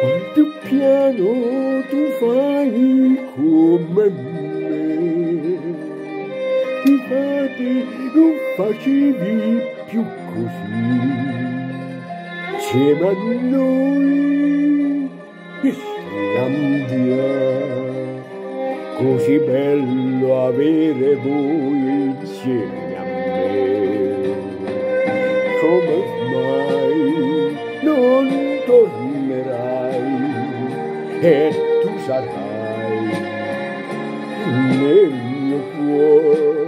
Quanto piano tu fai come me, infatti non facevi più così, insieme a noi Islandia, così bello avere voi insieme. E tu sarai nel mio cuore.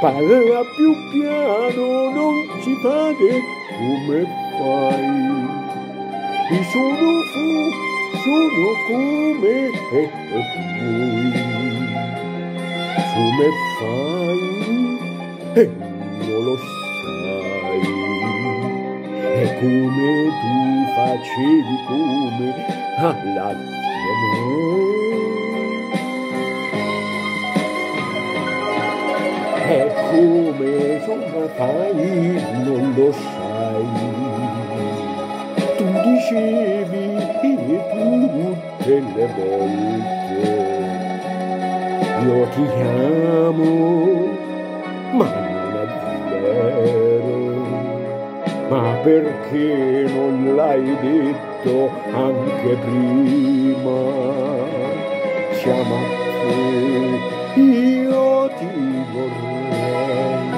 Parla più piano, non ci fate come fai. E sono fu, sono come e voi. Come fai e non lo sai. E come tu facevi come all'attimo. E come insomma fai non lo sai. Tu dicevi tutte le volte io ti amo, ma Ma perché non l'hai detto anche prima? Siamo te, io ti vorrei,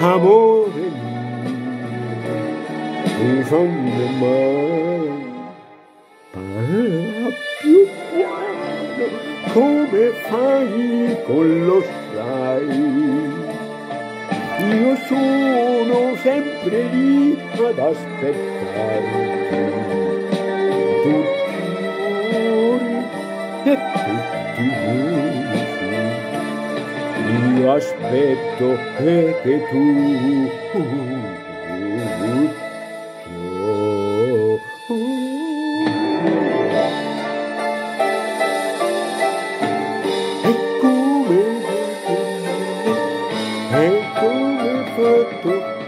amore mio, bisogna mai parla più piano, come fai con lo sai? Io sono sempre lì ad aspettarti, tutti ori e tutti mesi. Io aspetto e che tu e foto.